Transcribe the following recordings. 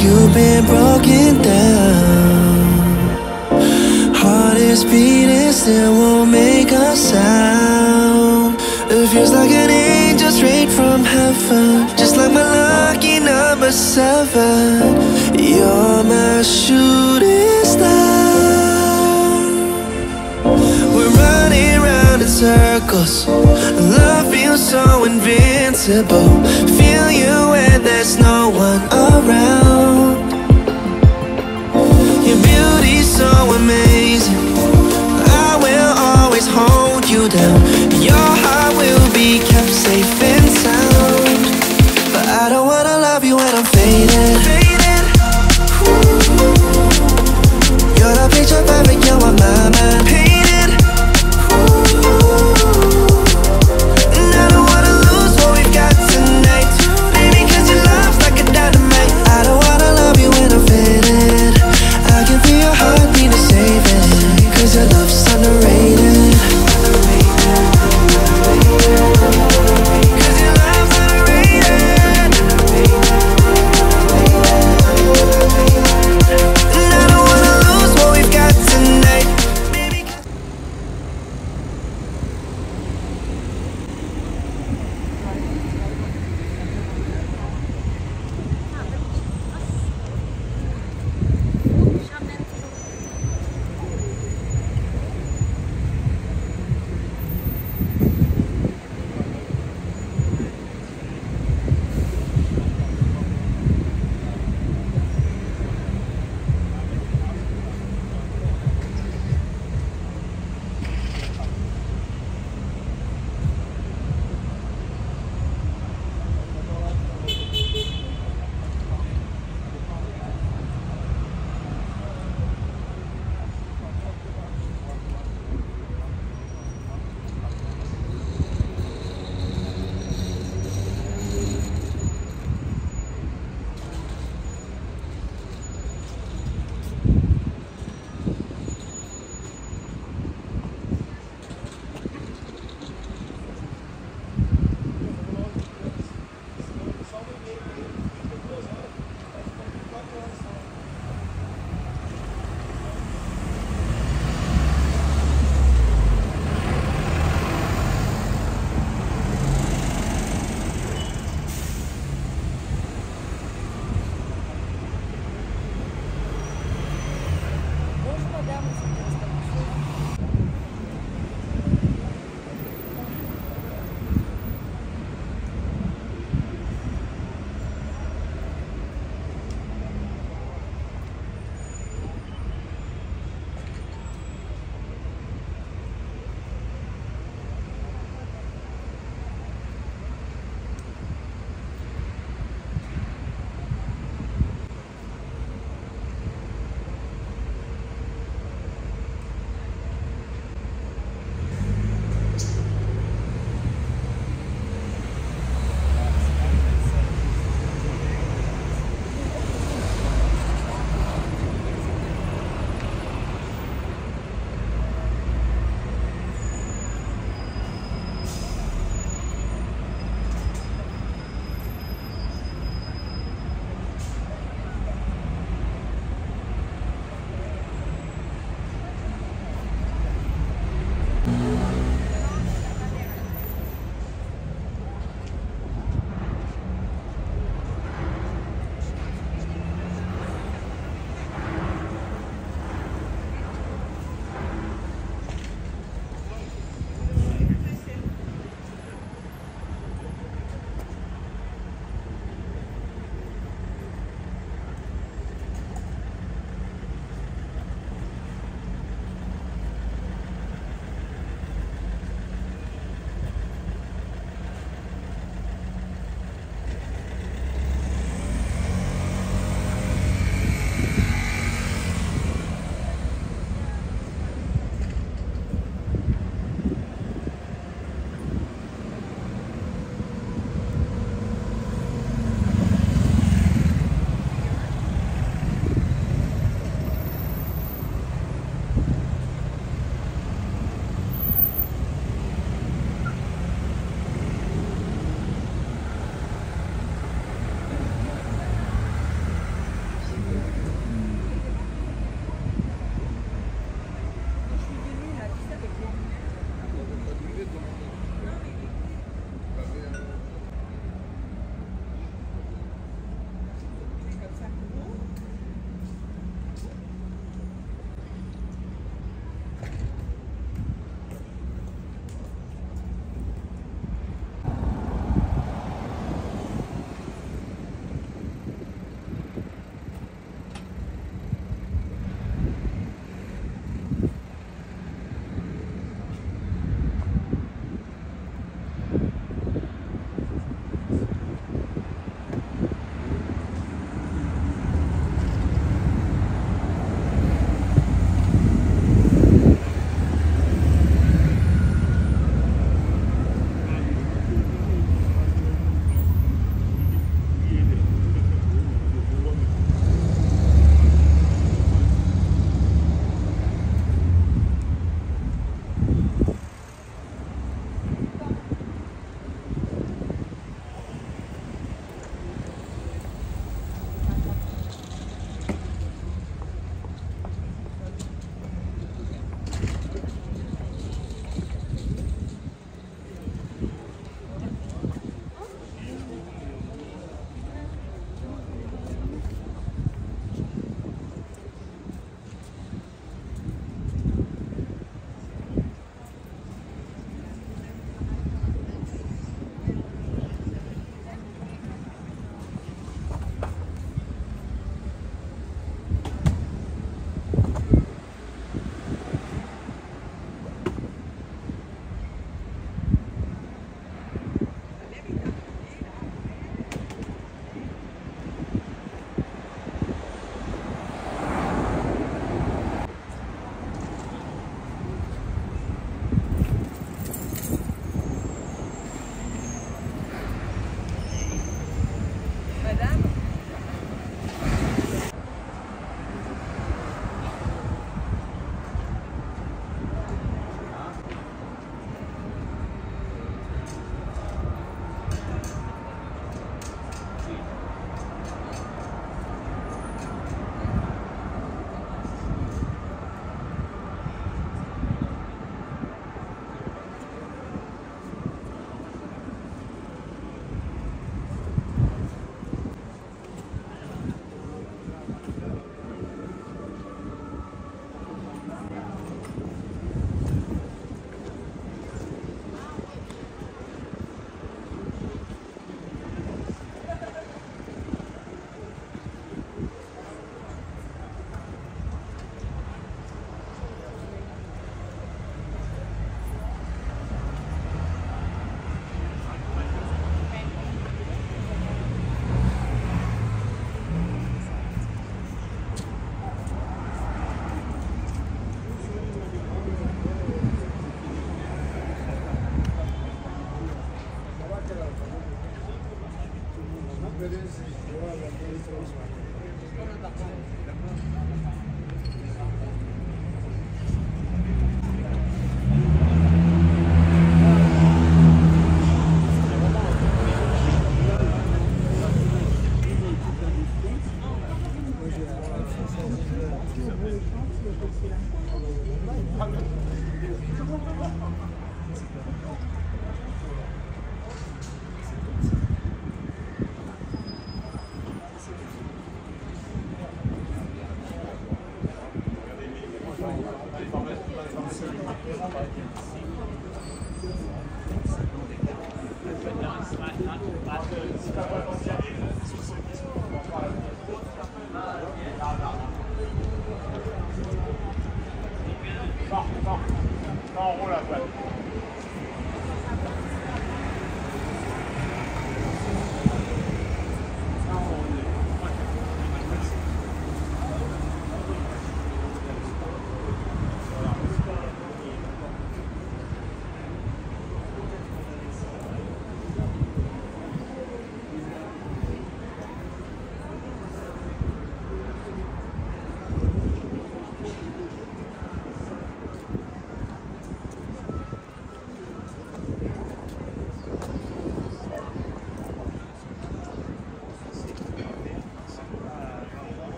you've been broken down. Heart is beating, still won't make a sound. It feels like an angel straight from heaven, just like my lucky number seven. You're my shooting circles. Love feels so invincible. Feel you when there's no one around. Your beauty's so amazing. I will always hold you down. Your heart will be kept safe and sound. But I don't wanna love you when I'm faded.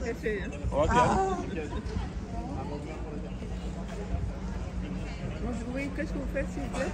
Ok. Bonjour, oui, qu'est-ce que vous faites s'il vous plaît?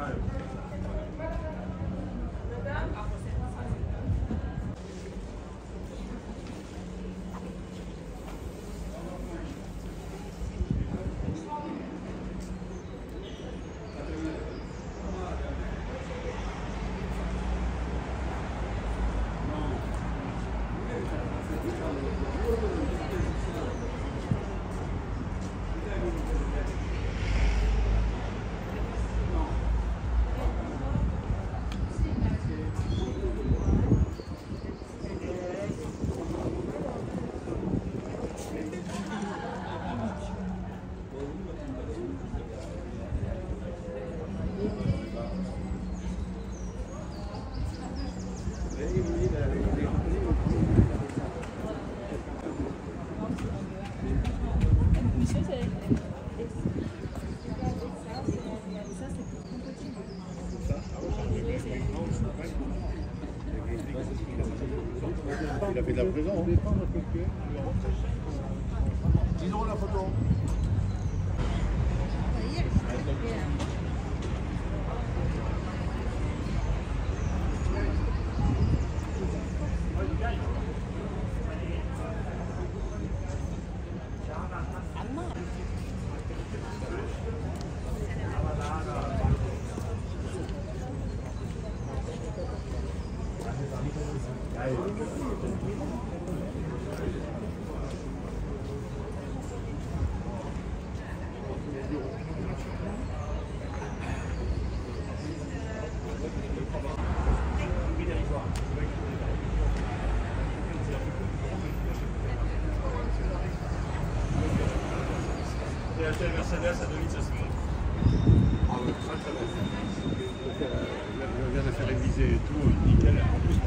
Il Disons révisé tout, nickel. En plus,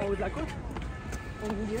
En haut de la côte Au milieu.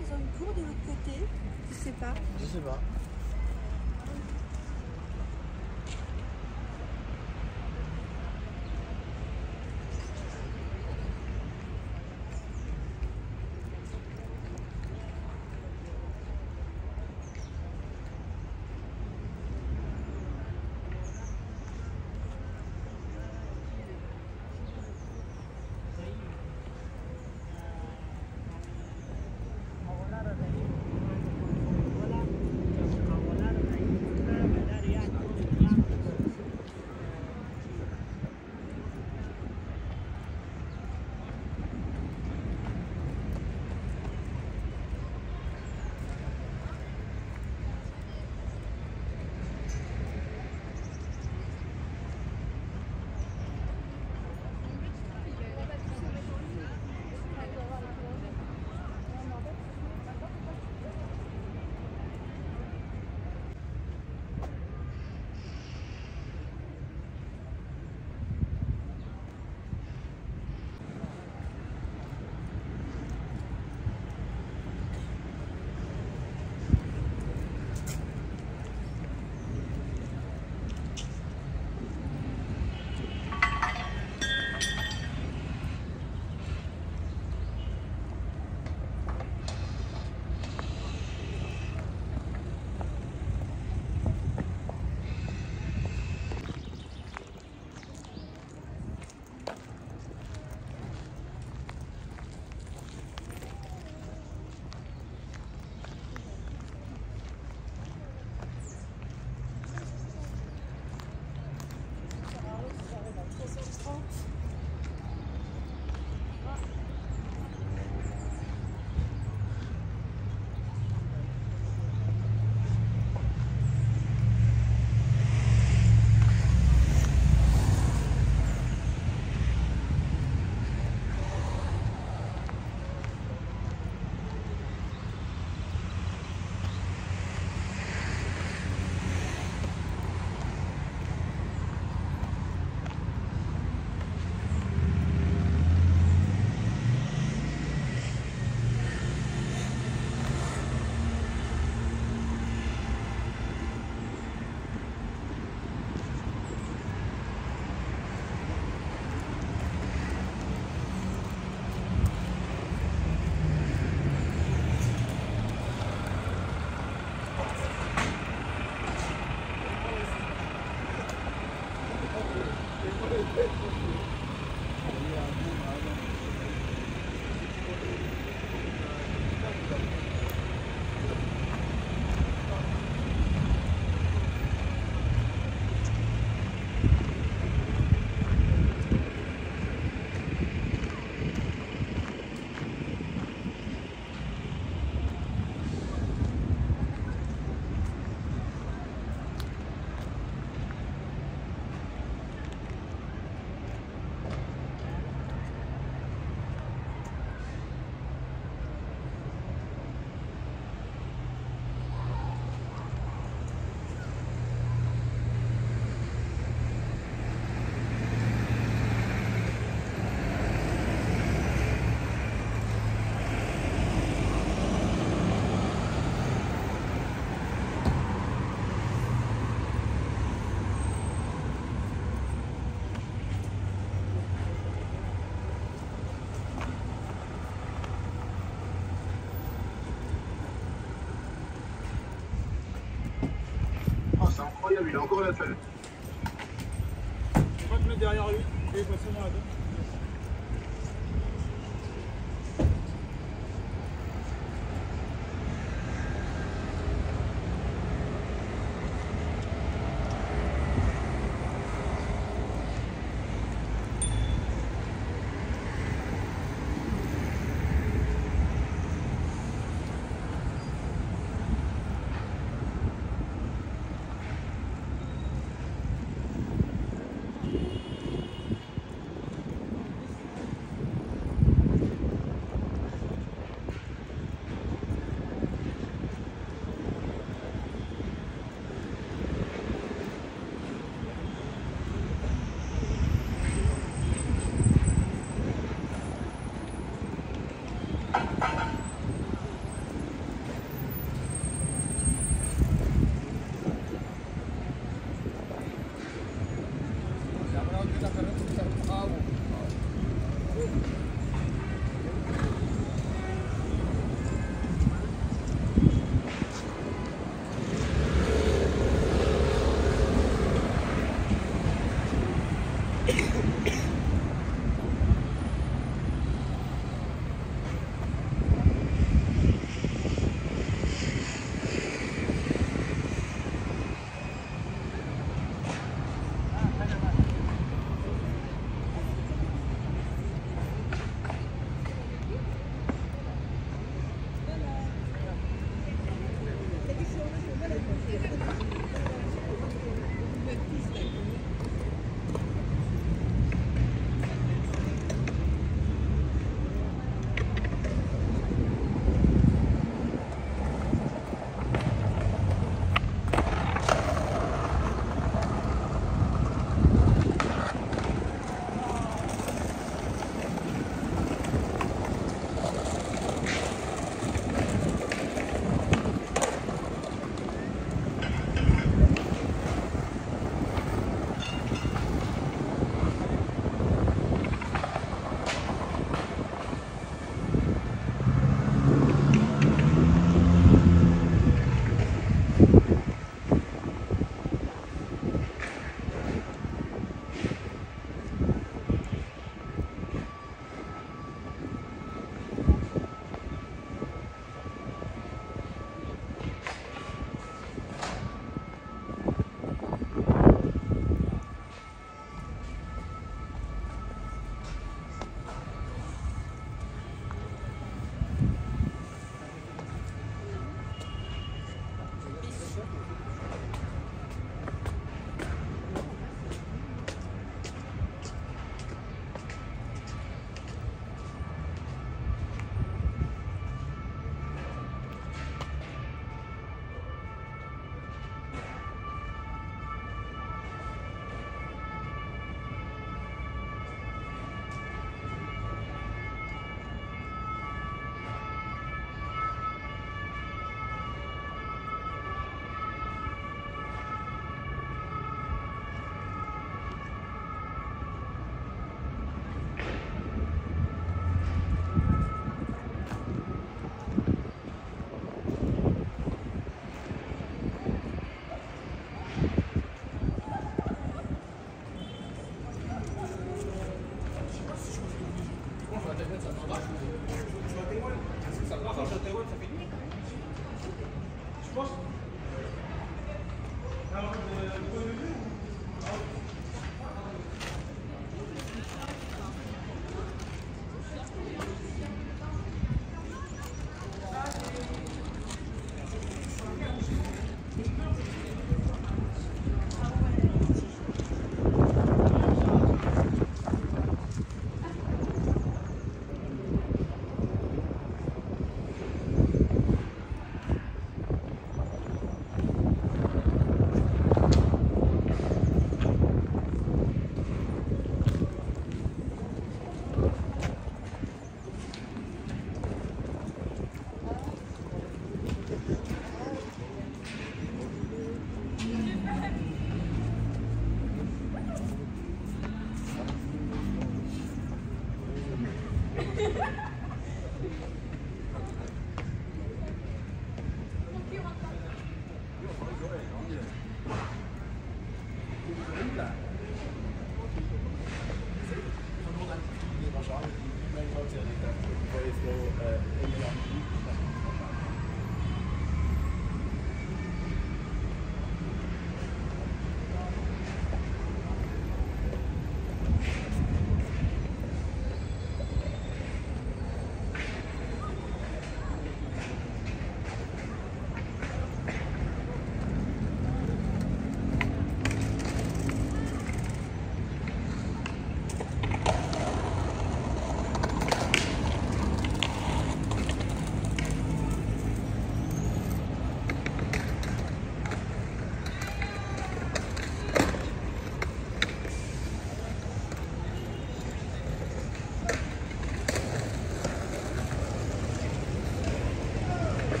Ils ont une cour de l'autre côté. Je sais pas. Je sais pas. A encore la